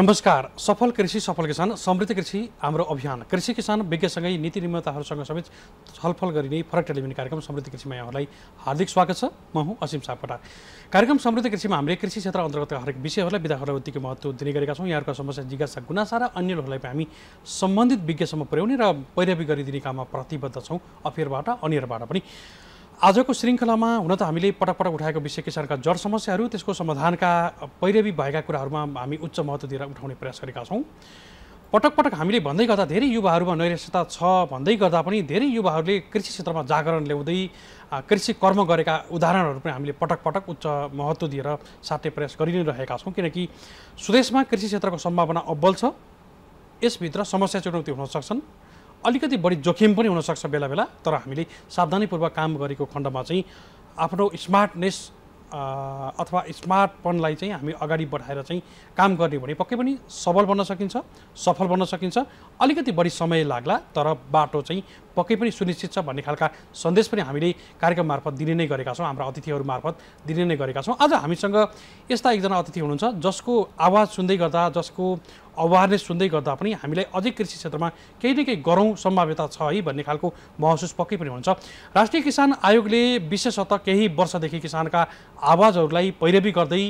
नमस्कार। सफल कृषि सफल किसान समृद्ध कृषि हाम्रो अभियान। कृषि किसान विज्ञसँगै नीति निर्माताहरूसँग समेत छलफल गरिने फरक टेलिभिजन कार्यक्रम समृद्ध कृषिमा यहाँहरूलाई हार्दिक स्वागत छ। म हुँ असीम सापकोटा कार्यक्रम समृद्ध कृषिमा हामीले कृषि क्षेत्र अन्तर्गत हरेक विषयहरूलाई विधाहरूलाई उत्तिकै महत्त्व दिने गरेका छौँ। यहाँहरूको समस्या जिज्ञासा गुनासा र अन्यहरूलाई हामी सम्बन्धित विज्ञसम्म पुर्याउने र पैरवी गरिदिने काममा प्रतिबद्ध छौँ। अफेरबाट अन्यबाट पनि। आजको श्रृङ्खलामा हुन त हामीले पटक पटक उठाएको विषय किसानका जड समस्याहरू त्यसको समाधानका पैरवी भएका कुराहरूमा हामी उच्च महत्त्व दिएर उठाउने प्रयास गरेका छौँ। पटक पटक हामीले भन्दै गर्दा धेरै युवाहरूमा नैराश्यता छ भन्दै गर्दा पनि धेरै युवाहरूले कृषि क्षेत्रमा जागरण ल्याउँदै कृषि कर्म गरेका उदाहरणहरू पनि हामीले पटक पटक उच्च महत्त्व दिएर साट्ने प्रयास गरि नै रहेका छौँ किनकि स्वदेशमा कृषि क्षेत्रको सम्भावना अब्बल छ। यसभित्र समस्या चुनौती हुन सक्छन्। अलिकति बढी जोखिम पनि हुनसक्छ बेला बेला तर हामीले सावधानीपूर्वक काम गरेको खण्डमा चाहिँ आफ्नो स्मार्टनेस अथवा स्मार्टपनलाई चाहिँ हामी अगाडि बढाएर चाहिँ काम गर्ने भने पक्कै पनि सबल बन्न सकिन्छ सफल बन्न सकिन्छ। अलिकति बढी समय लाग्ला तर बाटो चाहिँ पक्कै पनि सुनिश्चित छ भन्ने खालका सन्देश पनि हामीले कार्यक्रम मार्फत दिने नै गरेका छौँ हाम्रा अतिथिहरू मार्फत दिने नै गरेका छौँ। आज हामीसँग यस्ता एकजना अतिथि हुनुहुन्छ जसको आवाज सुन्दै गर्दा जसको अवेरनेस सुन्दै गर्दा पनि हामीलाई अझै कृषि क्षेत्रमा केही न केही गरौँ सम्भाव्यता छ है भन्ने खालको महसुस पक्कै पनि हुन्छ। राष्ट्रिय किसान आयोगले विशेषतः केही वर्षदेखि किसानका आवाजहरूलाई पैरवी गर्दै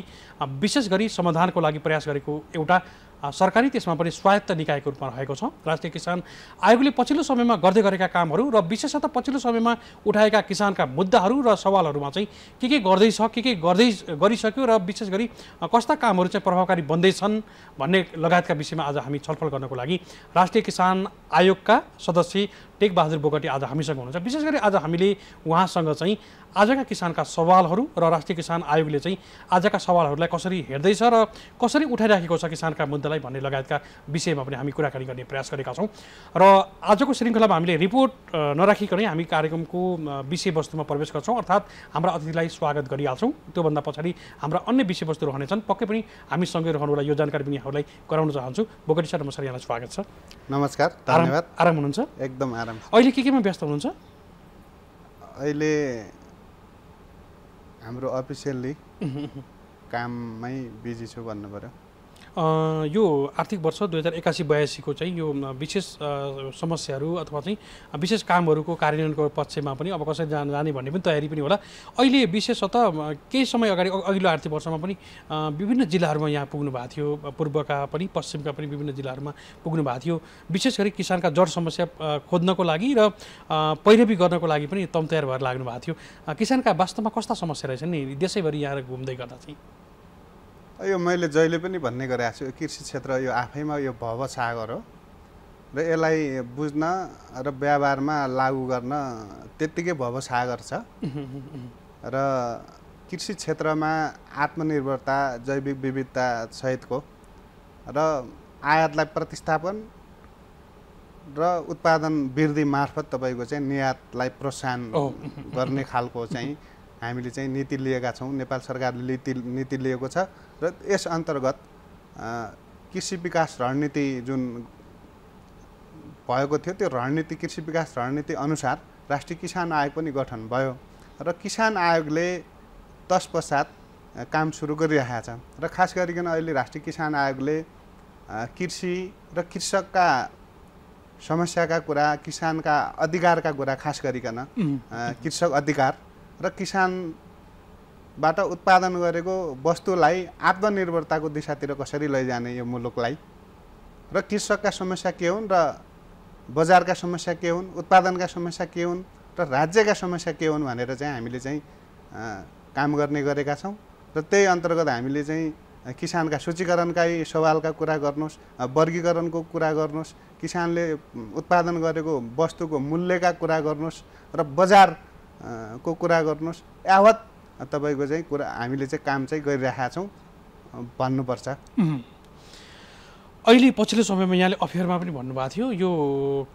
विशेष गरी समाधानको लागि प्रयास गरेको एउटा सरकारी त्यसमा पनि स्वायत्त निकायको रूपमा रहेको छ। राष्ट्रिय किसान आयोगले पछिल्लो समयमा गर्दै गरेका कामहरू र विशेषतः पछिल्लो समयमा उठाएका किसानका मुद्दाहरू र सवालहरूमा चाहिँ के के गर्दैछ के के गर्दै गरिसक्यो र विशेष गरी कस्ता कामहरू चाहिँ प्रभावकारी बन्दैछन् भन्ने लगायतका विषयमा आज हामी छलफल गर्नको लागि राष्ट्रिय किसान आयोगका सदस्य टेकबहादुर बोगटी आज हामीसँग हुनुहुन्छ। विशेष गरी आज हामीले उहाँसँग चाहिँ आजका किसानका सवालहरू र राष्ट्रिय किसान आयोगले चाहिँ आजका सवालहरूलाई कसरी हेर्दैछ र कसरी उठाइराखेको छ किसानका मुद्दालाई भन्ने लगायतका विषयमा पनि हामी कुराकानी गर्ने प्रयास गरेका छौँ। र आजको श्रृङ्खलामा हामीले रिपोर्ट नराखिकनै हामी कार्यक्रमको विषयवस्तुमा प्रवेश गर्छौँ। अर्थात् हाम्रा अतिथिलाई स्वागत गरिहाल्छौँ। त्योभन्दा पछाडि हाम्रा अन्य विषयवस्तु रहनेछन्। पक्कै पनि हामीसँगै रहनुलाई यो जानकारी पनि यहाँहरूलाई गराउन चाहन्छु। बोगटी सर नमस्कार यहाँलाई स्वागत छ। नमस्कार धन्यवाद। आराम हुनुहुन्छ? एकदम आराम। अहिले के केमा व्यस्त हुनुहुन्छ? अहिले हाम्रो अफिसियल्ली काममै बिजी छु भन्नु पऱ्यो। यो आर्थिक वर्ष दुई हजार एकासी बयासीको चाहिँ यो विशेष समस्याहरू अथवा चाहिँ विशेष कामहरूको कार्यान्वयनको पक्षमा पनि अब कसरी जान जाने भन्ने पनि तयारी पनि होला। अहिले विशेषतः केही समय अगाडि अघिल्लो आर्थिक वर्षमा पनि विभिन्न जिल्लाहरूमा यहाँ पुग्नु भएको थियो। पूर्वका पनि पश्चिमका पनि विभिन्न जिल्लाहरूमा पुग्नु भएको थियो। विशेष गरी किसानका जड समस्या खोज्नको लागि र पैरवी गर्नको लागि पनि तम तयार भएर लाग्नु भएको थियो। किसानका वास्तवमा कस्ता समस्या रहेछन् नि? देशैभरि यहाँ घुम्दै गर्दा चाहिँ। यो मैले जहिले पनि भन्ने गरेको छु यो कृषि क्षेत्र यो आफैमा यो भवसागर हो। र यसलाई बुझ्न र व्यवहारमा लागू गर्न त्यत्तिकै भवसागर छ। र कृषि क्षेत्रमा आत्मनिर्भरता जैविक विविधता सहितको र आयातलाई प्रतिस्थापन र उत्पादन वृद्धि मार्फत तपाईँको चाहिँ निर्यातलाई प्रोत्साहन गर्ने खालको चाहिँ हामीले चाहिँ नीति लिएका छौँ। नेपाल सरकारले नीति नीति लिएको छ र यस अन्तर्गत कृषि विकास रणनीति जुन भएको थियो त्यो रणनीति कृषि विकास रणनीति अनुसार राष्ट्रिय किसान आयोग पनि गठन भयो र किसान आयोगले तत्पश्चात अ, काम सुरु गरिरहेको छ र खास गरिकन अहिले राष्ट्रिय किसान आयोगले कृषि र कृषकका समस्याका कुरा किसानका अधिकारका कुरा खास गरिकन कृषक अधिकार र किसानबाट उत्पादन गरेको वस्तुलाई आत्मनिर्भरताको दिशातिर कसरी लैजाने यो मुलुकलाई? र कृषकका समस्या के हुन् र बजारका समस्या के हुन् उत्पादनका समस्या के हुन् र राज्यका समस्या के हुन् भनेर चाहिँ हामीले चाहिँ काम गर्ने गरेका छौँ। र त्यही अन्तर्गत हामीले चाहिँ किसानका सूचीकरणकै सवालका कुरा गर्नुहोस् वर्गीकरणको कुरा गर्नुहोस् किसानले उत्पादन गरेको वस्तुको मूल्यका कुरा गर्नुहोस् र बजार को कुरा गर्नुहोस्। यावत तपाईँको चाहिँ कुरा हामीले चाहिँ काम चाहिँ गरिरहेका छौँ भन्नुपर्छ. अहिले पछिल्लो समयमा यहाँले अफेयरमा पनि भन्नुभएको थियो यो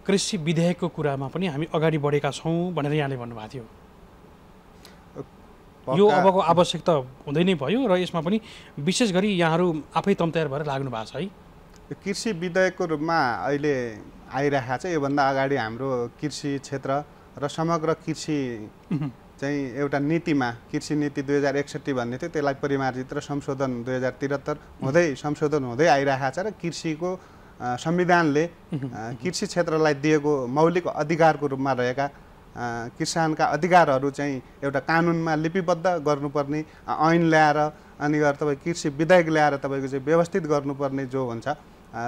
कृषि विधेयकको कुरामा पनि हामी अगाडि बढेका छौँ भनेर यहाँले भन्नुभएको थियो। यो अबको आवश्यक त हुँदै नै भयो र यसमा पनि विशेष गरी यहाँहरू आफै तयार भएर लाग्नु भएको छ है। कृषि विधेयकको रूपमा अहिले आइरहेको छ योभन्दा अगाडि हाम्रो कृषि क्षेत्र र समग्र कृषि चाहिँ एउटा नीतिमा कृषि नीति दुई हजार एकसट्ठी भन्ने थियो त्यसलाई परिमार्जित र संशोधन दुई हजार त्रिहत्तर हुँदै संशोधन हुँदै आइरहेको छ र कृषिको संविधानले कृषि क्षेत्रलाई दिएको मौलिक अधिकारको रूपमा रहेका किसानका अधिकारहरू चाहिँ एउटा कानुनमा लिपिबद्ध गर्नुपर्ने ऐन ल्याएर अनि गएर तपाईँ कृषि विधेयक ल्याएर तपाईँको चाहिँ व्यवस्थित गर्नुपर्ने जो हुन्छ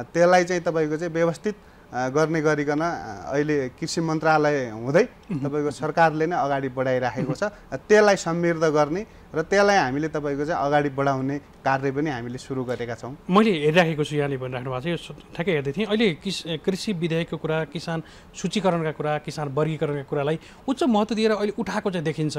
त्यसलाई चाहिँ तपाईँको चाहिँ व्यवस्थित गर्ने गरिकन अहिले कृषि मन्त्रालय हुँदै तपाईँको सरकारले नै अगाडि बढाइराखेको छ। त्यसलाई समृद्ध गर्ने र त्यसलाई हामीले तपाईँको चाहिँ अगाडि बढाउने कार्य पनि हामीले सुरु गरेका छौँ। मैले हेरिराखेको छु यहाँले भनिराख्नु भएको छ। यो ठ्याक्कै हेर्दै थिएँ। अहिले किस कृषि विधेयकको कुरा किसान सूचीकरणका कुरा किसान वर्गीकरणका कुरालाई उच्च महत्त्व दिएर अहिले उठाएको चाहिँ देखिन्छ।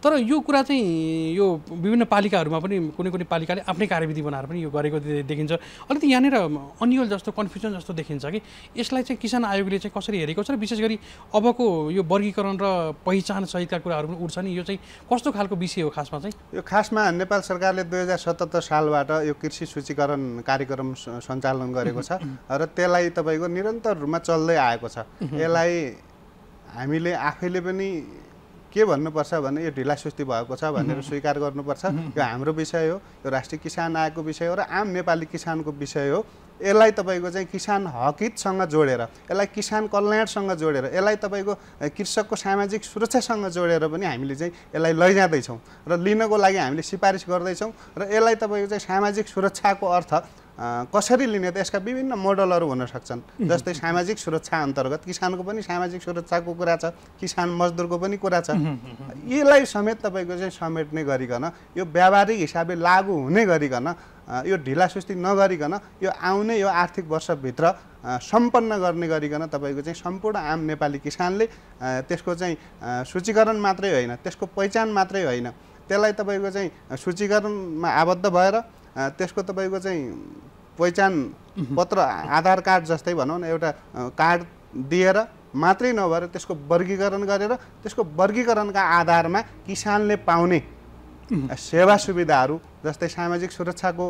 तर यो कुरा चाहिँ यो विभिन्न पालिकाहरूमा पनि कुनै कुनै पालिकाले आफ्नै कार्यविधि बनाएर पनि यो गरेको देखिन्छ। अलिकति यहाँनिर अन्यल जस्तो कन्फ्युजन जस्तो देखिन्छ कि यसलाई चाहिँ किसान आयोगले चाहिँ कसरी हेरेको छ र विशेष गरी अबको यो वर्गीकरण र पहिचान सहितका कुराहरू पनि उठ्छ नि यो चाहिँ कस्तो खालको विषय हो खासमा चाहिँ? यो खासमा नेपाल सरकारले दुई हजार सतहत्तर सालबाट यो कृषि सूचीकरण कार्यक्रम सञ्चालन गरेको छ र त्यसलाई तपाईँको निरन्तर रूपमा चल्दै आएको छ। यसलाई हामीले आफैले पनि के भन्नुपर्छ भने यो ढिलासुस्ती भएको छ भनेर स्वीकार गर्नुपर्छ। यो हाम्रो विषय हो यो राष्ट्रिय किसान आयोगको विषय हो र आम नेपाली किसानको विषय हो। यसलाई तपाईँको चाहिँ किसान हकितसँग जोडेर यसलाई किसान कल्याणसँग जोडेर यसलाई तपाईँको कृषकको सामाजिक सुरक्षासँग जोडेर पनि हामीले चाहिँ यसलाई लैजाँदैछौँ। र लिनको लागि हामीले सिफारिस गर्दैछौँ। र यसलाई तपाईँको चाहिँ सामाजिक सुरक्षाको अर्थ कसरी लिने त यसका विभिन्न मोडलहरू हुन सक्छन्। जस्तै सामाजिक सुरक्षा अन्तर्गत किसानको पनि सामाजिक सुरक्षाको कुरा छ किसान मजदुरको पनि कुरा छ। यसलाई समेत तपाईँको चाहिँ समेट्ने गरिकन यो व्यावहारिक हिसाबले लागु हुने गरिकन यो ढिलासुस्ती नगरिकन यो आउने यो आर्थिक वर्षभित्र सम्पन्न गर्ने गरिकन तपाईँको चाहिँ सम्पूर्ण आम नेपाली किसानले त्यसको चाहिँ सूचीकरण मात्रै होइन त्यसको पहिचान मात्रै होइन। त्यसलाई तपाईँको चाहिँ सूचीकरणमा आबद्ध भएर त्यसको तपाईँको चाहिँ पहिचान पत्र आधार कार्ड जस्तै भनौँ न एउटा कार्ड दिएर मात्रै नभएर त्यसको वर्गीकरण गरेर त्यसको वर्गीकरणका आधारमा किसानले पाउने सेवा सुविधाहरू जस्तै सामाजिक सुरक्षाको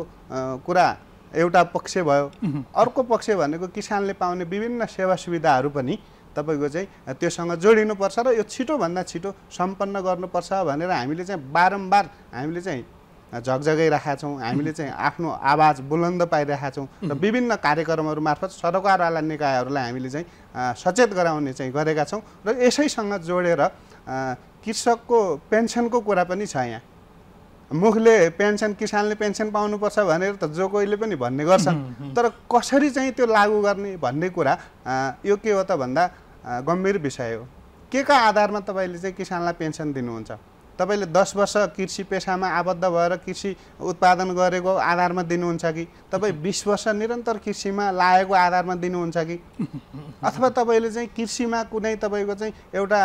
कुरा एउटा पक्ष भयो। अर्को पक्ष भनेको किसानले पाउने विभिन्न सेवा सुविधाहरू पनि तपाईँको चाहिँ त्योसँग जोडिनुपर्छ र यो छिटोभन्दा छिटो सम्पन्न गर्नुपर्छ भनेर हामीले चाहिँ बारम्बार हामीले चाहिँ झकझगाइरहेका छौँ। हामीले चाहिँ आफ्नो आवाज बुलन्द पाइरहेका छौँ र विभिन्न कार्यक्रमहरू मार्फत सरकारवाला निकायहरूलाई हामीले चाहिँ सचेत गराउने चाहिँ गरेका छौँ र यसैसँग जोडेर कृषकको पेन्सनको कुरा पनि छ यहाँ। मुखले पेन्सन किसानले पेन्सन पाउनुपर्छ भनेर त जो कोहीले पनि भन्ने गर्छन् तर कसरी चाहिँ त्यो लागू गर्ने भन्ने कुरा यो के हो त भन्दा गम्भीर विषय हो। के का आधारमा तपाईँले चाहिँ किसानलाई पेन्सन दिनुहुन्छ? तपाईँले दस वर्ष कृषि पेसामा आबद्ध भएर कृषि उत्पादन गरेको आधारमा दिनुहुन्छ कि? तपाईँ बिस वर्ष निरन्तर कृषिमा लागेको आधारमा दिनुहुन्छ कि? अथवा तपाईँले चाहिँ कृषिमा कुनै तपाईँको चाहिँ एउटा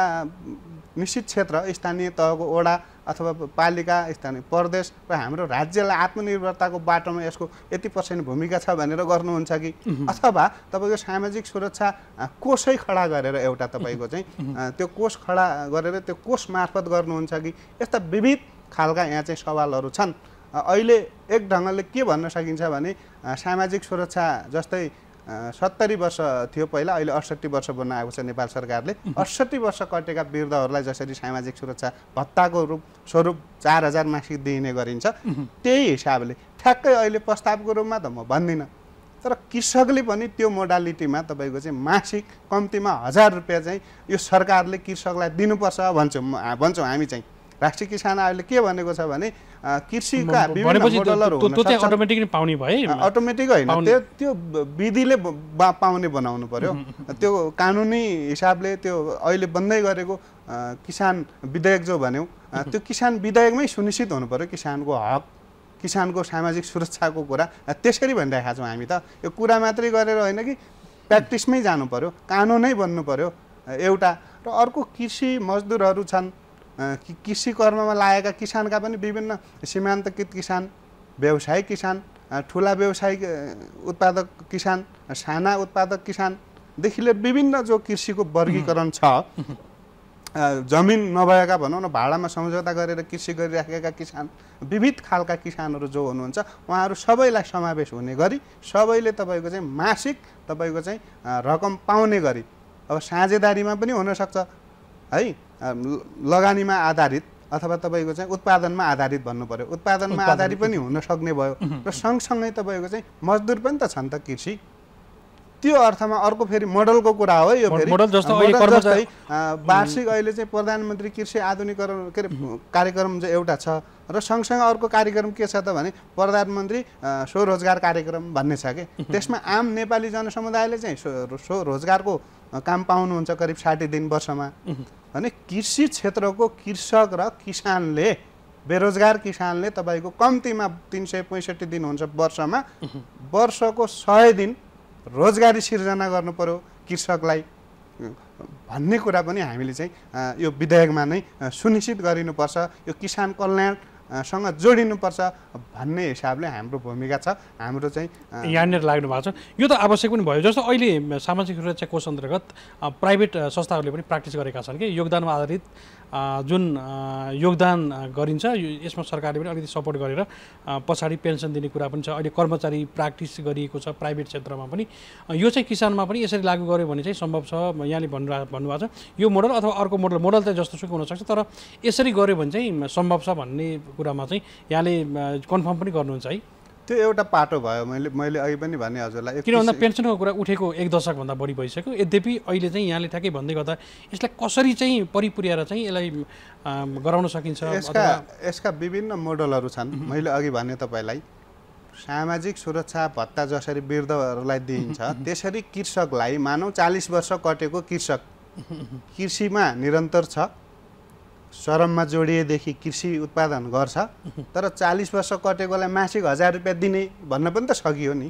निश्चित क्षेत्र स्थानीय तहको वडा अथवा पालिका स्थानीय प्रदेश र हाम्रो राज्यलाई आत्मनिर्भरताको बाटोमा यसको यति पर्सेन्ट भूमिका छ भनेर गर्नुहुन्छ कि? अथवा तपाईँको सामाजिक सुरक्षा कोषै खडा गरेर एउटा तपाईँको चाहिँ त्यो कोष खडा गरेर त्यो कोष मार्फत गर्नुहुन्छ कि? यस्ता विविध खालका यहाँ चाहिँ सवालहरू छन्। अहिले एक ढङ्गले के भन्न सकिन्छ भने सामाजिक सुरक्षा जस्तै सत्तरी वर्ष थियो पहिला अहिले अडसट्ठी वर्ष बन्न आएको छ नेपाल सरकारले। अडसट्ठी वर्ष कटेका वृद्धहरूलाई जसरी सामाजिक सुरक्षा भत्ताको रूप स्वरूप चार हजार मासिक दिइने गरिन्छ त्यही हिसाबले ठ्याक्कै अहिले प्रस्तावको रूपमा त म भन्दिनँ। तर कृषकले पनि त्यो मोडालिटीमा तपाईँको चाहिँ मासिक कम्तीमा हजार रुपियाँ चाहिँ यो सरकारले कृषकलाई दिनुपर्छ भन्छौँ भन्छौँ हामी चाहिँ। राष्ट्रिय किसान आयोगले के भनेको छ भने कृषिका। अटोमेटिक होइन। त्यो त्यो विधिले पाउने बनाउनु पर्यो। त्यो कानुनी हिसाबले त्यो अहिले बन्दै गरेको किसान विधेयक जो भन्यौँ त्यो किसान विधेयकमै सुनिश्चित हुनु पर्यो किसानको हक किसानको सामाजिक सुरक्षाको कुरा। त्यसरी भनिरहेका छौँ हामी त। यो कुरा मात्रै गरेर होइन कि प्र्याक्टिसमै जानु पर्यो कानुनै बन्नु पर्यो एउटा। र अर्को कृषि मजदुरहरू छन्। कृषि कर्ममा लागेका किसानका पनि विभिन्न सीमान्तकृत किसान व्यवसायिक किसान ठुला व्यवसायिक उत्पादक किसान साना उत्पादक किसानदेखि लिएर विभिन्न जो कृषिको वर्गीकरण छ जमिन नभएका भनौँ न भाडामा सम्झौता गरेर कृषि गरिराखेका किसान विविध खालका किसानहरू जो हुनुहुन्छ उहाँहरू सबैलाई समावेश हुने गरी सबैले तपाईँको चाहिँ मासिक तपाईँको चाहिँ रकम पाउने गरी अब साझेदारीमा पनि हुनसक्छ। है? लगानीमा आधारित अथवा तपाईँको चाहिँ उत्पादनमा आधारित भन्नु पर्यो। उत्पादनमा उत्पादन। आधारित पनि हुन सक्ने भयो। र सँगसँगै तपाईँको चाहिँ मजदुर पनि त छन् त कृषि। त्यो अर्थमा अर्को फेरि मोडलको कुरा हो यो फेरि। मोडल जस्तो वार्षिक अहिले चाहिँ प्रधानमन्त्री कृषि आधुनिकरण के अरे कार्यक्रम चाहिँ एउटा छ र सँगसँगै अर्को कार्यक्रम के छ त भने प्रधानमन्त्री स्वरोजगार कार्यक्रम भन्ने छ कि। त्यसमा आम नेपाली जनसमुदायले चाहिँ स्व स्वरोजगारको काम पाउनुहुन्छ करिब साठी दिन वर्षमा। भने कृषि क्षेत्रको कृषक र किसानले बेरोजगार किसानले तपाईँको कम्तीमा तिन सय पैँसठी दिन हुन्छ वर्षमा। वर्षको सय दिन रोजगारी सिर्जना गर्नु पर्यो कृषकलाई। भन्ने कुरा पनि हामीले चाहिँ यो विधेयकमा नै सुनिश्चित गरिनुपर्छ। यो किसान कल्याण सँग जोडिनुपर्छ भन्ने हिसाबले हाम्रो भूमिका छ। हाम्रो चाहिँ यहाँनिर लाग्नु भएको छ। यो त आवश्यक पनि भयो। जस्तो अहिले सामाजिक सुरक्षा कोष अन्तर्गत प्राइभेट संस्थाहरूले पनि प्र्याक्टिस गरेका छन् कि योगदानमा आधारित जुन योगदान गरिन्छ यसमा सरकारले पनि अलिकति सपोर्ट गरेर पछाडि पेन्सन दिने कुरा पनि छ। अहिले कर्मचारी प्र्याक्टिस गरिएको छ प्राइभेट क्षेत्रमा पनि। यो चाहिँ किसानमा पनि यसरी लागू गर्यो भने चाहिँ सम्भव छ यहाँले भन्नु भन्नुभएको छ। यो मोडल अथवा अर्को मोडल मोडल चाहिँ जस्तो सुकै हुनसक्छ तर यसरी गर्यो भने चाहिँ सम्भव छ भन्ने कुरामा चाहिँ यहाँले कन्फर्म पनि गर्नुहुन्छ है। त्यो एउटा पाटो भयो मैले मैले अघि पनि भने हजुरलाई किन भन्दा पेन्सनको कुरा उठेको एक दशकभन्दा बढी भइसक्यो। यद्यपि अहिले चाहिँ यहाँले ठ्याक्कै भन्दै गर्दा यसलाई कसरी चाहिँ परिपुर्याएर चाहिँ यसलाई गराउन सकिन्छ यसका यसका विभिन्न मोडलहरू छन्। मैले अघि भने तपाईँलाई सामाजिक सुरक्षा भत्ता जसरी वृद्धहरूलाई दिइन्छ त्यसरी कृषकलाई मानौ चालिस वर्ष कटेको कृषक कृषिमा निरन्तर छ। श्रममा जोडिएदेखि कृषि उत्पादन गर्छ। तर चालिस वर्ष कटेकोलाई मासिक हजार रुपियाँ दिने भन्न पनि त सकियो नि।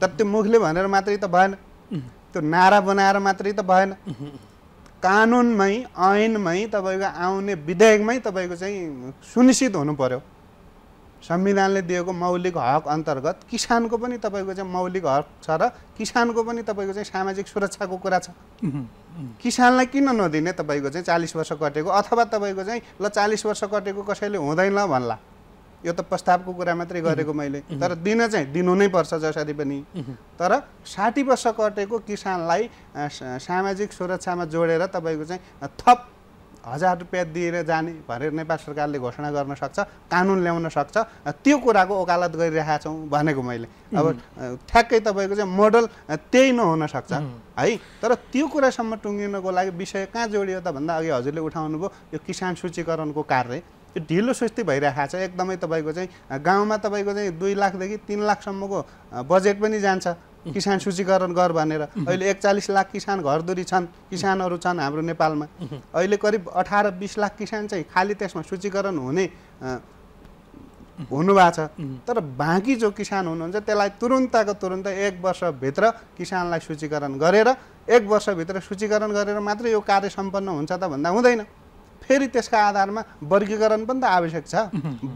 तर त्यो मुखले भनेर मात्रै त भएन। त्यो नारा बनाएर मात्रै त भएन। कानुनमै ऐनमै तपाईँको आउने विधेयकमै तपाईँको चाहिँ सुनिश्चित हुनु पर्यो। संविधानले दिएको मौलिक हक अन्तर्गत किसानको पनि तपाईँको चाहिँ मौलिक हक छ र किसानको पनि तपाईँको चाहिँ सामाजिक सुरक्षाको कुरा छ। किसानलाई किन नदिने तपाईँको चाहिँ चालिस वर्ष कटेको अथवा तपाईँको चाहिँ ल चालिस वर्ष कटेको कसैले हुँदैन भन्ला। यो त प्रस्तावको कुरा मात्रै गरेको मैले। तर दिन चाहिँ दिनु नै पर्छ जसरी पनि। तर साठी वर्ष कटेको किसानलाई सामाजिक सुरक्षामा जोडेर तपाईँको चाहिँ थप हजार रुपियाँ दिएर जाने भनेर नेपाल सरकारले घोषणा गर्न सक्छ कानुन ल्याउन सक्छ त्यो कुराको ओकालत गरिरहेका छौँ भनेको मैले। अब ठ्याक्कै तपाईँको चाहिँ मोडल त्यही नहुन सक्छ। है तर त्यो कुरासम्म टुङ्गिनको लागि विषय कहाँ जोडियो त भन्दा अघि हजुरले उठाउनु भयो यो किसान सूचीकरणको कार्य। यो ढिलो सुस्ती भइरहेको छ। एकदमै तपाईँको चाहिँ गाउँमा तपाईँको चाहिँ दुई लाखदेखि तिन लाखसम्मको बजेट पनि जान्छ। किसान सूचीकरण गर भनेर। अहिले एकचालिस लाख किसान घरधुरी छन् किसानहरू छन् हाम्रो नेपालमा। अहिले करिब अठार बिस लाख किसान चाहिँ खालि त्यसमा सूचीकरण हुने हुनुभएको छ। तर बाँकी जो किसान हुनुहुन्छ त्यसलाई तुरुन्तको तुरुन्त एक वर्षभित्र किसानलाई सूचीकरण गरेर एक वर्षभित्र सूचीकरण गरेर मात्रै यो कार्य सम्पन्न हुन्छ त भन्दा हुँदैन। फेरि त्यसका आधारमा वर्गीकरण पनि त आवश्यक छ।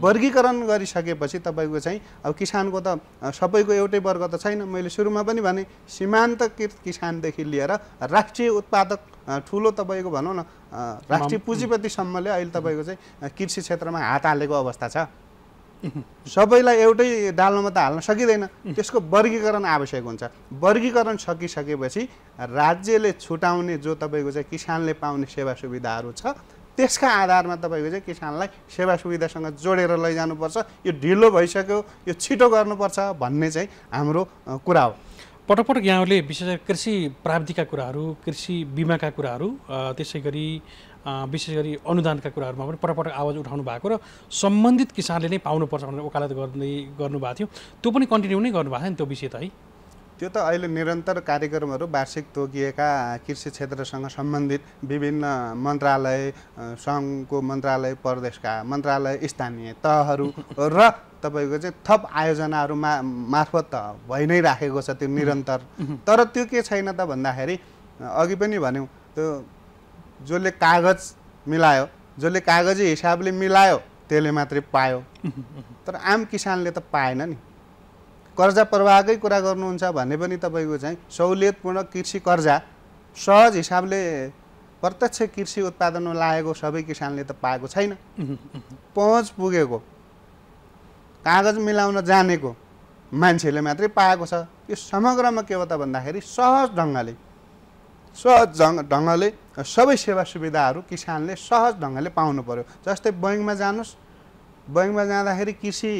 वर्गीकरण गरिसकेपछि तपाईँको चाहिँ अब किसानको त सबैको एउटै वर्ग त छैन। मैले सुरुमा पनि भने सीमान्तकृत किसानदेखि लिएर राष्ट्रिय उत्पादक ठुलो तपाईँको भनौँ न राष्ट्रिय पुँजीपतिसम्मले अहिले तपाईँको चाहिँ कृषि क्षेत्रमा हात हालेको अवस्था छ। सबैलाई एउटै डाल्नुमा त हाल्न सकिँदैन। त्यसको वर्गीकरण आवश्यक हुन्छ। वर्गीकरण सकिसकेपछि राज्यले छुटाउने जो तपाईँको चाहिँ किसानले पाउने सेवा सुविधाहरू छ त्यसका आधारमा तपाईँको चाहिँ किसानलाई सेवा सुविधासँग जोडेर लैजानुपर्छ। यो ढिलो भइसक्यो यो छिटो गर्नुपर्छ भन्ने चाहिँ हाम्रो कुरा हो। पटक पटक यहाँहरूले विशेष कृषि प्राविधिकका कुराहरू कृषि बिमाका कुराहरू त्यसै गरी विशेष गरी अनुदानका कुराहरूमा पनि पटक पटक आवाज उठाउनु भएको र सम्बन्धित किसानले नै पाउनुपर्छ भनेर वकालत गर्दै गर्नुभएको थियो। त्यो पनि कन्टिन्यू नै गर्नुभएको छ नि त्यो विषय त है? त्यो त अहिले निरन्तर कार्यक्रमहरू वार्षिक तोकिएका कृषि क्षेत्रसँग सम्बन्धित विभिन्न मन्त्रालय सङ्घको मन्त्रालय प्रदेशका मन्त्रालय स्थानीय तहहरू र तपाईँको चाहिँ थप आयोजनाहरू मा मार्फत त भइ नै राखेको छ त्यो निरन्तर। तर त्यो के छैन त भन्दाखेरि अघि पनि भन्यौँ त्यो जसले कागज मिलायो जसले कागजी हिसाबले मिलायो त्यसले मात्रै पायो। तर आम किसानले त पाएन नि। कर्जा प्रवाहकै कुरा गर्नुहुन्छ भने पनि तपाईँको चाहिँ सहुलियतपूर्ण कृषि कर्जा सहज हिसाबले प्रत्यक्ष कृषि उत्पादनमा लागेको सबै किसानले त पाएको छैन। पहुँच पुगेको कागज मिलाउन जानेको मान्छेले मात्रै पाएको छ। यो समग्रमा के हो त भन्दाखेरि सहज ढङ्गले सहज ढङ्ग ढङ्गले सबै सेवा सुविधाहरू किसानले सहज ढङ्गले पाउनु पर्यो। जस्तै बैङ्कमा जानुहोस् बैङ्कमा जाँदाखेरि कृषि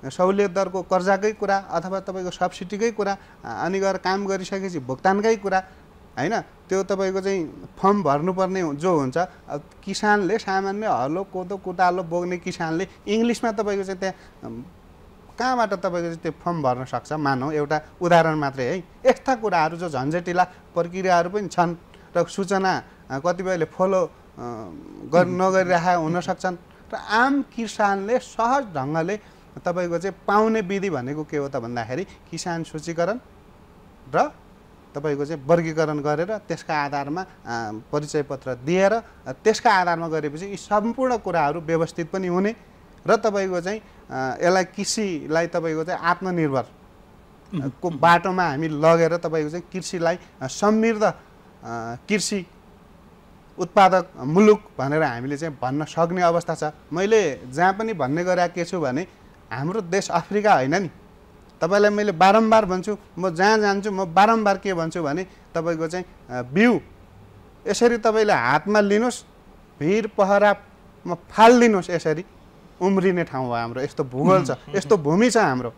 सहुलियत दरको कर्जाकै कुरा अथवा तपाईँको सब्सिडीकै कुरा अनि गएर काम गरिसकेपछि भुक्तानकै कुरा होइन? त्यो तपाईँको चाहिँ फर्म भर्नुपर्ने जो हुन्छ किसानले सामान्य हलो कोदो कुटालो बोक्ने किसानले इङ्ग्लिसमा तपाईँको चाहिँ त्यहाँ कहाँबाट तपाईँको चाहिँ त्यो फर्म भर्न सक्छ? मानौँ एउटा उदाहरण मात्रै है। यस्ता कुराहरू जो झन्झटिला प्रक्रियाहरू पनि छन् र सूचना कतिपयले फलो नगरिरहेका हुन सक्छन् र आम किसानले सहज ढङ्गले तपाईँको चाहिँ पाउने विधि भनेको के हो त भन्दाखेरि किसान सूचीकरण र तपाईँको चाहिँ वर्गीकरण गरेर त्यसका आधारमा परिचय पत्र दिएर त्यसका आधारमा गरेपछि यी सम्पूर्ण कुराहरू व्यवस्थित पनि हुने र तपाईँको चाहिँ यसलाई कृषिलाई तपाईँको चाहिँ आत्मनिर्भर को बाटोमा हामी लगेर तपाईँको चाहिँ कृषिलाई समृद्ध कृषि उत्पादक मुलुक भनेर हामीले चाहिँ भन्न सक्ने अवस्था छ। मैले जहाँ पनि भन्ने गरेको के छु भने हाम्रो देश अफ्रिका होइन नि। तपाईँलाई मैले बारम्बार भन्छु म जहाँ जान्छु म बारम्बार के भन्छु भने तपाईँको चाहिँ बिउ। यसरी तपाईँले हातमा लिनुहोस् भिर पहरामा फालिदिनुहोस् यसरी। उम्रिने ठाउँ हो हाम्रो यस्तो भूगोल छ यस्तो भूमि छ हाम्रो।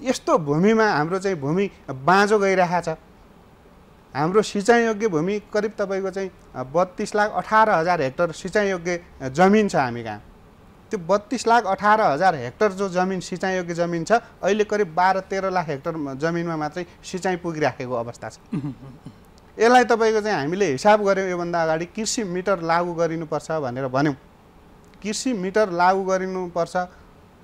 यस्तो भूमिमा हाम्रो चाहिँ भूमि बाँझो गइरहेको छ। हाम्रो सिँचाइयोग्य भूमि करिब तपाईँको चाहिँ बत्तिस लाख अठार हजार हेक्टर सिँचाइयोग्य जमिन छ हामी कहाँ। त्यो बत्तिस लाख अठार हजार हेक्टर जो जमिन सिँचाइयोग्य जमिन छ अहिले करिब बाह्र तेह्र लाख हेक्टर जमिनमा मात्रै सिँचाइ पुगिराखेको अवस्था छ। यसलाई तपाईँको चाहिँ हामीले हिसाब गऱ्यौँ योभन्दा अगाडि कृषि मिटर लागू गरिनुपर्छ भनेर भन्यौँ। कृषि मिटर लागू गरिनुपर्छ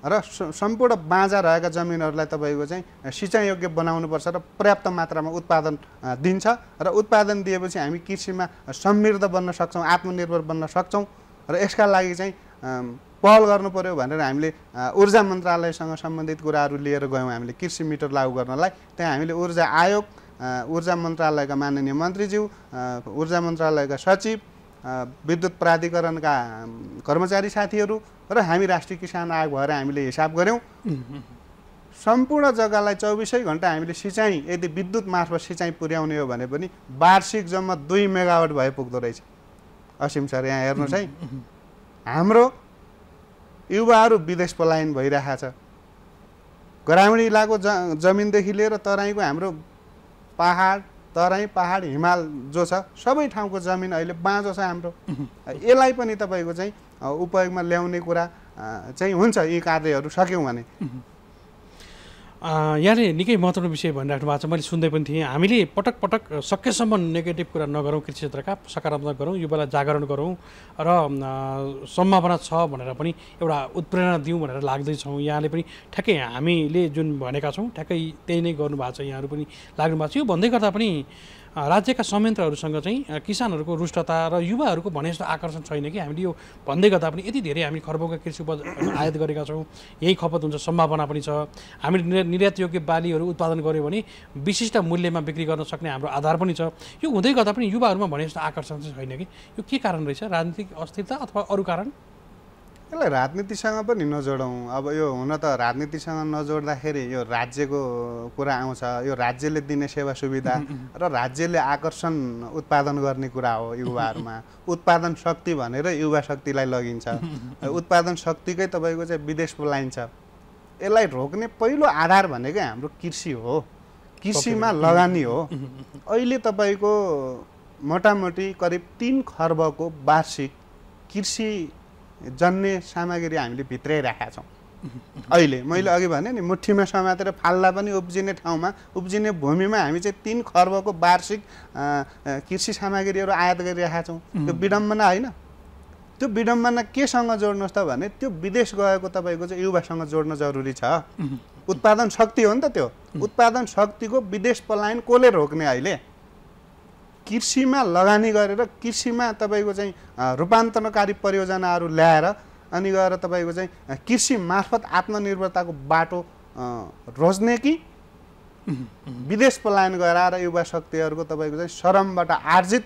र सम्पूर्ण बाँझा रहेका जमिनहरूलाई तपाईँको चाहिँ सिँचाइयोग्य बनाउनुपर्छ र पर्याप्त मात्रामा उत्पादन दिन्छ र उत्पादन दिएपछि हामी कृषिमा समृद्ध बन्न सक्छौँ आत्मनिर्भर बन्न सक्छौँ र यसका लागि चाहिँ पहल गर्नु पर्यो भनेर हामीले ऊर्जा मन्त्रालयसँग सम्बन्धित कुराहरू लिएर गयौँ। हामीले कृषि मिटर लागू गर्नलाई त्यहाँ हामीले ऊर्जा आयोग ऊर्जा मन्त्रालयका माननीय मन्त्रीज्यू ऊर्जा मन्त्रालयका सचिव विद्युत प्राधिकरणका कर्मचारी साथीहरू र हामी राष्ट्रिय किसान आयोग भएर हामीले हिसाब गऱ्यौँ। सम्पूर्ण जग्गालाई चौबिसै घन्टा हामीले सिँचाइ यदि विद्युत मार्फत सिँचाइ पुर्याउने हो भने पनि वार्षिक जम्मा दुई मेगावाट भए पुग्दो रहेछ। असीम सर यहाँ हेर्नुहोस् है। हाम्रो युवाहरू विदेश पलायन भइरहेको छ ग्रामीण इलाको ज जमिनदेखि लिएर तराईको हाम्रो पहाड तराई पहाड हिमाल जो छ सबै ठाउँको जमिन अहिले बाँझो छ हाम्रो। यसलाई पनि तपाईँको चाहिँ उपयोगमा ल्याउने कुरा चाहिँ हुन्छ यी कार्यहरू सक्यौँ भने। यहाँले निकै महत्त्वपूर्ण विषय भनिराख्नु भएको छ। मैले सुन्दै पनि थिएँ। हामीले पटक पटक सकेसम्म नेगेटिभ कुरा नगरौँ कृषि क्षेत्रका सकारात्मक गरौँ युवालाई जागरण गरौँ र सम्भावना छ भनेर पनि एउटा उत्प्रेरणा दिउँ भनेर लाग्दैछौँ। यहाँले पनि ठ्याक्कै हामीले जुन भनेका छौँ ठ्याक्कै त्यही नै गर्नुभएको छ। यहाँहरू पनि लाग्नु भएको छ। यो भन्दै गर्दा पनि राज्यका संयन्त्रहरूसँग चाहिँ किसानहरूको रुष्टता र युवाहरूको भने जस्तो आकर्षण छैन कि? हामीले यो भन्दै गर्दा पनि यति धेरै हामी खर्बौँका कृषि उपज आयात गरेका छौँ। यही खपत हुन्छ सम्भावना पनि छ। हामीले निर्या- निर्यातयोग्य बालीहरू उत्पादन गऱ्यौँ भने विशिष्ट मूल्यमा बिक्री गर्न सक्ने हाम्रो आधार पनि छ। यो हुँदै गर्दा पनि युवाहरूमा भने जस्तो आकर्षण चाहिँ छैन कि? यो के कारण रहेछ? राजनीतिक अस्थिरता अथवा अरू कारण? यसलाई राजनीतिसँग पनि नजोडौँ। अब यो हुन त राजनीतिसँग नजोड्दाखेरि यो राज्यको कुरा आउँछ यो राज्यले दिने सेवा सुविधा र राज्यले आकर्षण उत्पादन गर्ने कुरा हो युवाहरूमा। उत्पादन शक्ति भनेर युवा शक्तिलाई लगिन्छ। उत्पादन शक्तिकै तपाईँको चाहिँ विदेश बोलाइन्छ यसलाई रोक्ने पहिलो आधार भनेकै हाम्रो कृषि हो। कृषिमा लगानी हो। अहिले तपाईँको मोटामोटी करिब तिन खर्बको वार्षिक कृषि जन्य सामग्री हामीले भित्राइराखेका छौँ। अहिले मैले अघि भने नि मुठीमा समातेर फाल्दा पनि उब्जिने ठाउँमा उब्जिने भूमिमा हामी चाहिँ तिन खर्बको वार्षिक कृषि सामग्रीहरू आयात गरिरहेका छौँ। त्यो विडम्बना होइन। त्यो विडम्बना केसँग जोड्नुहोस् त भने त्यो विदेश गएको तपाईँको चाहिँ युवासँग जोड्न जरुरी छ। उत्पादन शक्ति हो नि त त्यो। उत्पादन शक्तिको विदेश पलायन कसले रोक्ने अहिले? कृषिमा लगानी गरेर कृषिमा तपाईँको चाहिँ रूपान्तरणकारी परियोजनाहरू ल्याएर अनि गएर तपाईँको चाहिँ कृषि मार्फत आत्मनिर्भरताको बाटो रोज्ने कि? विदेश पलायन गराएर युवा शक्तिहरूको तपाईँको चाहिँ श्रमबाट आर्जित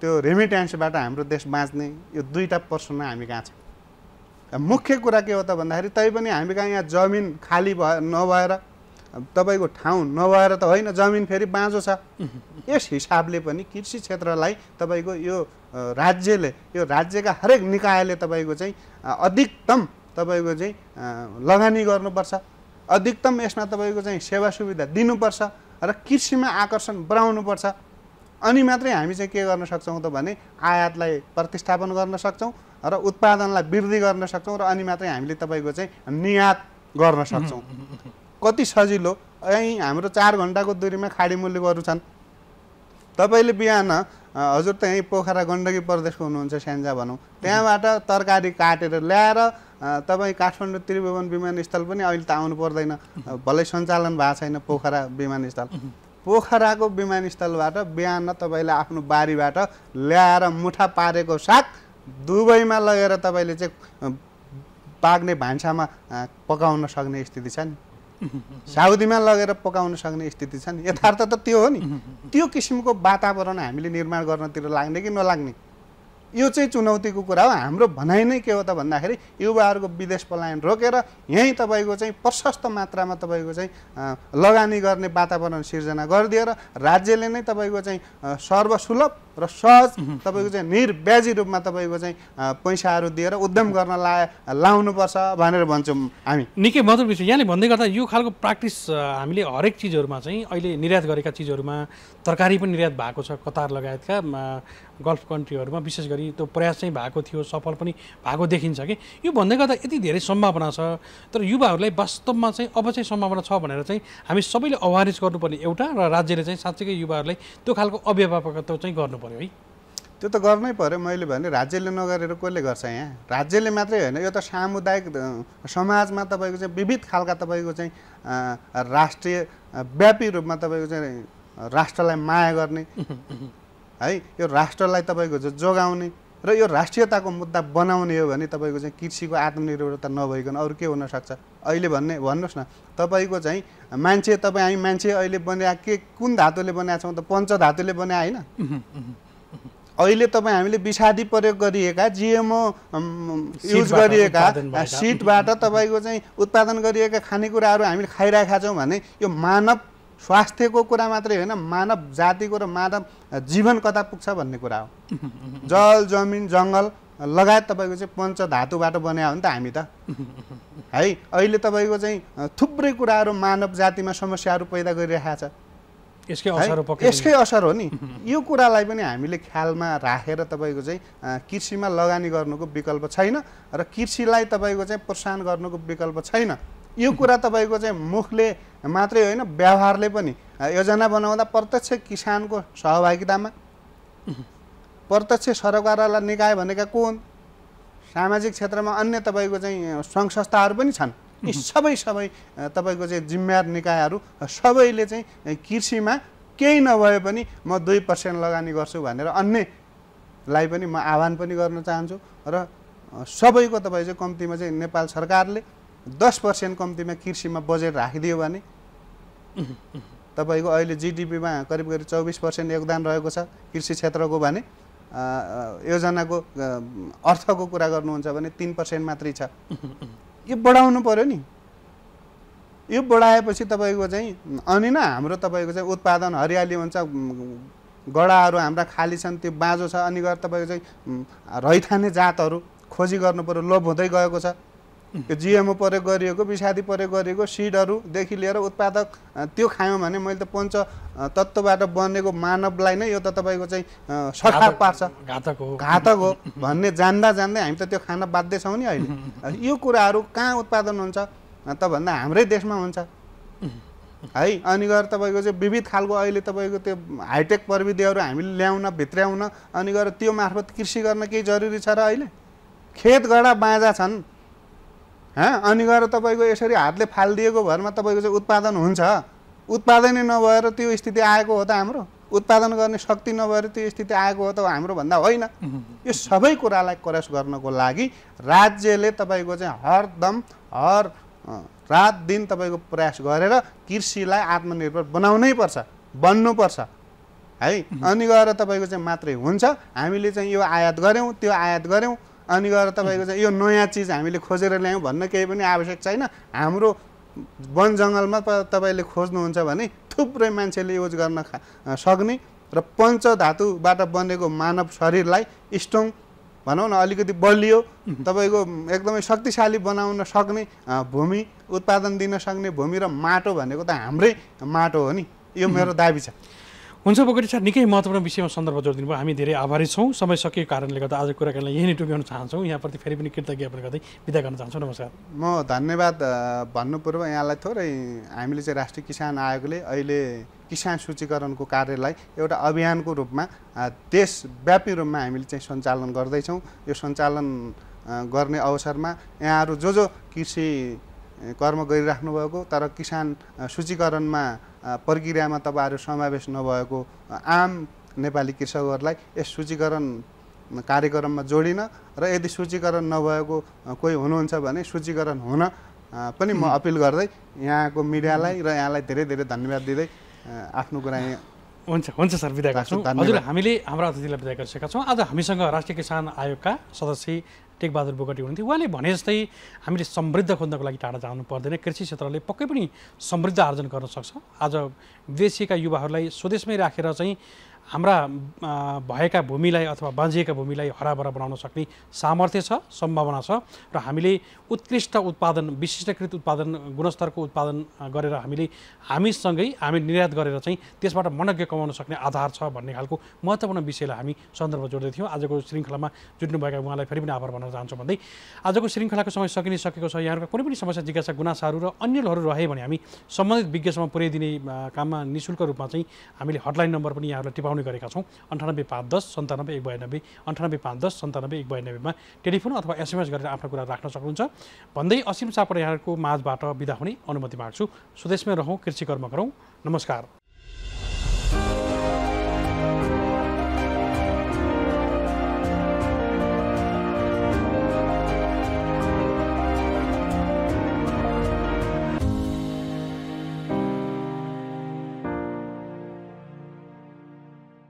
त्यो रेमिट्यान्सबाट हाम्रो देश बाँच्ने यो दुईवटा प्रश्न हामी कहाँ छ? मुख्य कुरा के हो त भन्दाखेरि तैपनि हामी कहाँ यहाँ जमिन खाली भए नभएर तपाईँको ठाउँ नभएर त होइन जमिन फेरि बाँझो छ। यस हिसाबले पनि कृषि क्षेत्रलाई तपाईँको यो राज्यले यो राज्यका हरेक निकायले तपाईँको चाहिँ अधिकतम तपाईँको चाहिँ लगानी गर्नुपर्छ। अधिकतम यसमा तपाईँको चाहिँ सेवा सुविधा दिनुपर्छ र कृषिमा आकर्षण बढाउनुपर्छ। अनि मात्रै हामी चाहिँ के गर्न सक्छौँ त भने आयातलाई प्रतिस्थापन गर्न सक्छौँ र उत्पादनलाई वृद्धि गर्न सक्छौँ र अनि मात्रै हामीले तपाईँको चाहिँ निर्यात गर्न सक्छौँ। कति सजिलो? यहीँ हाम्रो चार घन्टाको दूरीमा खाडी मुलुकहरू छन् तपाईँले बिहान हजुर त यहीँ पोखरा गण्डकी प्रदेशको हुनुहुन्छ स्यान्जा भनौँ। त्यहाँबाट तरकारी काटेर ल्याएर तपाईँ काठमाडौँ त्रिभुवन विमानस्थल पनि अहिले त आउनु पर्दैन। भलै सञ्चालन भएको छैन पोखरा विमानस्थल। पोखराको विमानस्थलबाट बिहान तपाईँले आफ्नो बारीबाट ल्याएर मुठा पारेको साग दुबईमा लगेर तपाईँले चाहिँ पाक्ने भान्सामा पकाउन सक्ने स्थिति छ नि। साउदीमा लगेर पकाउन सक्ने स्थिति छ नि। यथार्थ त त्यो हो नि। त्यो किसिमको वातावरण हामीले निर्माण गर्नतिर लाग्ने कि नलाग्ने? यो चाहिँ चुनौतीको कुरा हो। हाम्रो भनाइ नै के हो त भन्दाखेरि युवाहरूको विदेश पलायन रोकेर यहीँ तपाईँको चाहिँ प्रशस्त मात्रामा तपाईँको चाहिँ लगानी गर्ने वातावरण सिर्जना गरिदिएर राज्यले नै तपाईँको चाहिँ सर्वसुलभ र सहज तपाईँको चाहिँ निर्व्याजी रूपमा तपाईँको चाहिँ पैसाहरू दिएर उद्यम गर्न ला लाउनुपर्छ भनेर भन्छौँ हामी। निकै महत्त्वपूर्ण विषय। यहाँले भन्दै गर्दा यो खालको प्र्याक्टिस हामीले हरेक चिजहरूमा चाहिँ अहिले निर्यात गरेका चिजहरूमा तरकारी पनि निर्यात भएको छ कतार लगायतका गल्फ कन्ट्रीहरूमा। विशेष गरी त्यो प्रयास चाहिँ भएको थियो सफल पनि भएको देखिन्छ कि। यो भन्दै गर्दा यति धेरै सम्भावना छ तर युवाहरूलाई वास्तवमा चाहिँ अब चाहिँ सम्भावना छ भनेर चाहिँ हामी सबैले अवेरनेस गर्नुपर्ने एउटा र राज्यले चाहिँ साँच्चैकै युवाहरूलाई त्यो खालको अभिभावकत्व चाहिँ गर्नु पऱ्यो है? त्यो त गर्नै पर्यो। मैले भने राज्यले नगरेर कसले गर्छ यहाँ? राज्यले मात्रै होइन यो त सामुदायिक समाजमा तपाईँको चाहिँ विविध खालका तपाईँको चाहिँ राष्ट्रिय व्यापी रूपमा तपाईँको चाहिँ राष्ट्रलाई माया गर्ने है? यो राष्ट्रलाई तपाईँको चाहिँ जोगाउने र यो राष्ट्रियताको मुद्दा बनाउने हो भने तपाईँको चाहिँ कृषिको आत्मनिर्भरता नभइकन अरू के हुनसक्छ? अहिले भन्ने भन्नुहोस् न। तपाईँको चाहिँ मान्छे तपाईँ हामी मान्छे अहिले बना के कुन धातुले बनाएको छौँ त पञ्च धातुले बनाए होइन? अहिले तपाईँ हामीले विषादी प्रयोग गरिएका जिएमओ युज गरिएका। सिटबाट तपाईँको चाहिँ उत्पादन गरिएका खानेकुराहरू हामीले खाइरहेका छौँ भने यो मानव स्वास्थ्यको कुरा मात्रै होइन मानव जातिको र मानव जीवन कता पुग्छ भन्ने कुरा हो। जल जमिन जङ्गल लगायत तपाईँको चाहिँ पञ्च धातुबाट बनायो हो नि त हामी त। है अहिले तपाईँको चाहिँ थुप्रै कुराहरू मानव जातिमा समस्याहरू पैदा गरिरहेको छ यसकै है? असर पक्कै यसकै असर हो नि। यो कुरालाई पनि हामीले ख्यालमा राखेर तपाईँको चाहिँ कृषिमा लगानी गर्नुको विकल्प छैन र कृषिलाई तपाईँको चाहिँ प्रोत्साहन गर्नुको विकल्प छैन। यो कुरा तपाईँको चाहिँ मुखले मात्रै होइन व्यवहारले पनि योजना बनाउँदा प्रत्यक्ष किसानको सहभागितामा प्रत्यक्ष सरकारवाला निकाय भनेका को हुन् सामाजिक क्षेत्रमा अन्य तपाईँको चाहिँ सङ्घ संस्थाहरू पनि छन्। यी सबै सबै तपाईँको चाहिँ जिम्मेवार निकायहरू सबैले चाहिँ कृषिमा केही नभए पनि म दुई पर्सेन्ट लगानी गर्छु भनेर अन्यलाई पनि म आह्वान पनि गर्न चाहन्छु। र सबैको तपाईँ चाहिँ कम्तीमा चाहिँ नेपाल सरकारले दस पर्सेन्ट कम्तीमा कृषिमा बजेट राखिदियो भने तपाईँको अहिले जिडिपीमा करिब करिब चौबिस पर्सेन्ट योगदान रहेको छ कृषि क्षेत्रको भने योजनाको अर्थको कुरा गर्नुहुन्छ भने तिन पर्सेन्ट मात्रै छ। यो बढाउनु पऱ्यो नि। यो बढाएपछि तपाईँको चाहिँ अनि न हाम्रो तपाईँको चाहिँ उत्पादन हरियाली हुन्छ गडाहरू हाम्रा खाली छन् त्यो बाँझो छ अनि गएर तपाईँको चाहिँ रैथाने जातहरू खोजी गर्नु पऱ्यो लोप हुँदै गएको छ। यो जिएमओ प्रयोग गरिएको विषादी प्रयोग गरिएको सिडहरूदेखि लिएर उत्पादक त्यो खायौँ भने मैले त पञ्च तत्त्वबाट बनेको मानवलाई नै यो त तपाईँको चाहिँ सरकार पार्छ। घातक हो। घातक हो भन्ने जान्दा जान्दै हामी त त्यो खान बाध्य छौँ नि अहिले। यो कुराहरू कहाँ उत्पादन हुन्छ? त भन्दा हाम्रै देशमा हुन्छ। है अनि गएर तपाईँको चाहिँ विविध खालको अहिले तपाईँको त्यो हाइटेक प्रविधिहरू हामीले ल्याउन भित्र्याउन अनि गएर त्यो मार्फत कृषि गर्न केही जरुरी छ र अहिले? खेत गडा बाँझा छन्। अनि गएर तपाईँको यसरी हातले फालिदिएको भरमा तपाईँको चाहिँ उत्पादन हुन्छ। उत्पादनै नभएर त्यो स्थिति आएको हो त हाम्रो। उत्पादन गर्ने शक्ति नभएर त्यो स्थिति आएको हो त हाम्रो भन्दा होइन। यो सबै कुरालाई क्रस गर्नको लागि राज्यले तपाईँको चाहिँ हरदम हर रात दिन तपाईँको प्रयास गरेर कृषिलाई आत्मनिर्भर बनाउनै पर्छ बन्नुपर्छ। है अनि गएर तपाईँको चाहिँ मात्रै हुन्छ। हामीले चाहिँ यो आयात गऱ्यौँ त्यो आयात गऱ्यौँ। अनि गएर तपाईँको चाहिँ यो नयाँ चिज हामीले खोजेर ल्यायौँ भन्न केही पनि आवश्यक छैन। हाम्रो वन जङ्गलमा तपाईँले खोज्नुहुन्छ भने थुप्रै मान्छेले युज गर्न खा सक्ने र पञ्चधातुबाट बनेको मानव शरीरलाई स्ट्रङ भनौँ न अलिकति बलियो तपाईँको एकदमै शक्तिशाली बनाउन सक्ने भूमि उत्पादन दिन सक्ने भूमि र माटो भनेको त हाम्रै माटो हो नि। यो मेरो दाबी छ। हुन्छ बोगटी सर निकै महत्त्वपूर्ण विषयमा सन्दर्भ जोडिदिनु भयो। हामी धेरै आभारी छौँ। समय सकिएको कारणले गर्दा आज कुराकानीलाई यही नै टुङ्ग्याउन चाहन्छौँ। यहाँप्रति फेरि पनि कृतज्ञ गर्दै विदा गर्न चाहन्छौँ। नमस्कार। म धन्यवाद भन्नु पूर्व यहाँलाई थोरै हामीले चाहिँ राष्ट्रिय किसान आयोगले अहिले किसान सूचीकरणको कार्यलाई एउटा अभियानको रूपमा देशव्यापी रूपमा हामीले चाहिँ सञ्चालन गर्दैछौँ। यो सञ्चालन गर्ने अवसरमा यहाँहरू जो जो कृषि कर्म गरिराख्नु भएको तर किसान सूचीकरणमा प्रक्रियामा तपाईँहरू समावेश नभएको आम नेपाली कृषकहरूलाई यस सूचीकरण कार्यक्रममा जोडिन र यदि सूचीकरण नभएको कोही हुनुहुन्छ भने सूचीकरण हुन पनि म अपिल गर्दै यहाँको मिडियालाई र यहाँलाई धेरै धेरै धन्यवाद दिँदै आफ्नो कुरा यहाँ हुन्छ हुन्छ सर विदा गर्छौँ। हजुर हामीले हाम्रा अतिथिलाई विदा गरिसकेका छौँ। आज हामीसँग राष्ट्रिय किसान आयोगका सदस्य टेकबहादुर बोगटी हुनुहुन्थ्यो। उहाँले भने जस्तै हामीले समृद्ध खोज्नको लागि टाढा जानु पर्दैन। कृषि क्षेत्रले पक्कै पनि समृद्ध आर्जन गर्न सक्छ। आज विदेशीका युवाहरूलाई स्वदेशमै राखेर चाहिँ हाम्रा भएका भूमिलाई अथवा बाँझिएका भूमिलाई हराभरा बनाउन सक्ने सामर्थ्य छ सम्भावना छ र हामीले उत्कृष्ट उत्पादन विशिष्टकृत उत्पादन गुणस्तरको उत्पादन गरेर हामीले हामीसँगै हामी निर्यात गरेर चाहिँ त्यसबाट मनज्ञ कमाउन सक्ने आधार छ भन्ने खालको महत्त्वपूर्ण विषयलाई हामी सन्दर्भ जोड्दै थियौँ। आजको श्रृङ्खलामा जुट्नुभएका उहाँलाई फेरि पनि आभार भन्न चाहन्छौँ भन्दै आजको श्रृङ्खलाको समय सकिने सकेको छ। यहाँहरूका कुनै पनि समस्या जिज्ञासा गुनासाहरू र अन्यहरू रहे भने हामी सम्बन्धित विज्ञसम्म पुर्याइदिने काममा निशुल्क रूपमा चाहिँ हामीले हटलाइन नम्बर पनि यहाँहरूलाई टिपाउने गरेका छौँ। अन्ठानब्बे पाँच दस सन्तानब्बे एक बयानब्बे अन्ठानब्बे पाँच दस सन्तानब्बे एक बयानब्बेमा टेलिफोन अथवा एसएमएस गरेर आफ्नो कुरा राख्न सक्नुहुन्छ। भन्दै असीम सापड यहाँहरूको माझबाट बिदा हुने अनुमति माग्छु। स्वदेशमै रहौँ कृषि कर्म गरौँ। नमस्कार।